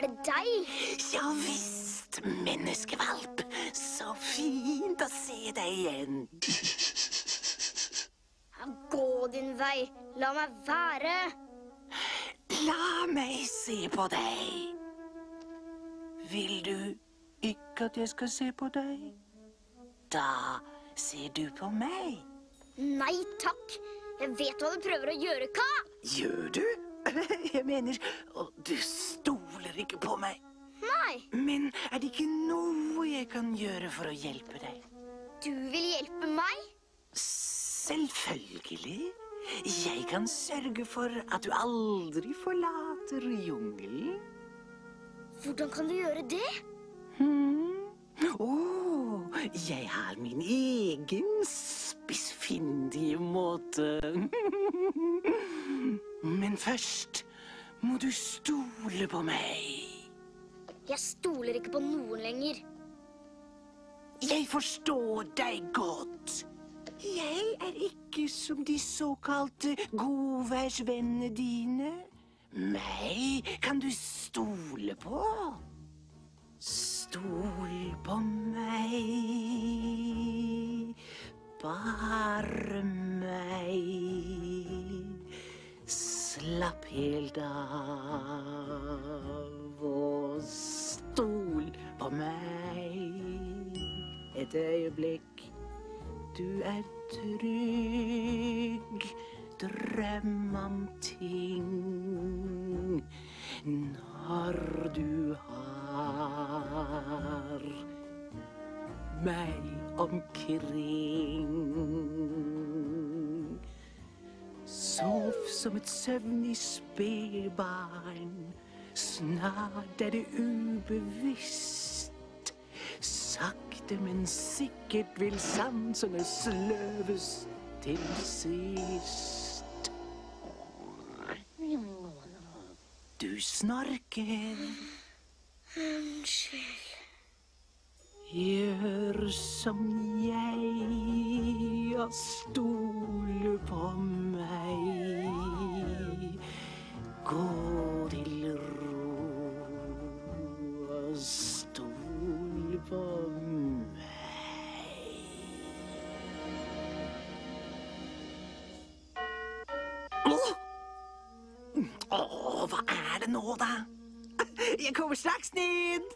Er det deg? Ja visst, menneskevalp. Så fint å se deg igjen. Gå din vei. La meg være. La meg se på deg. Vil du ikke at jeg skal se på deg? Da ser du på meg. Nei takk. Jeg vet hva du prøver å gjøre, Ka. Gjør du? Jeg mener, du Men er det ikke noe jeg kan gjøre for å hjelpe deg? du vil hjelpe meg? Selvfølgelig. Jeg kan sørge for at du aldri forlater jungelen. Hvordan kan du gjøre det? Hmm? Oh, jeg har min egen spissfindige måte. Men først må du stole på meg. Jeg stoler ikke på noen lenger. Jeg forstår deg godt. Jeg er ikke som de såkalte godværsvennene dine. Meg kan du stole på. Stol på meg. Bare meg. Slapp helt av og stol på meg. Et øyeblikk. Du er trygg. Drøm om ting når du har meg omkring. Sov som et søvnig spedbarn. Snart er det ubevisst. Sakte, men sikkert vil sansene sløves til sist. Du snorker. Unnskyld. Gjør som jeg og stole på meg. Åh, hva er det nå, da? Jeg kommer straks ned.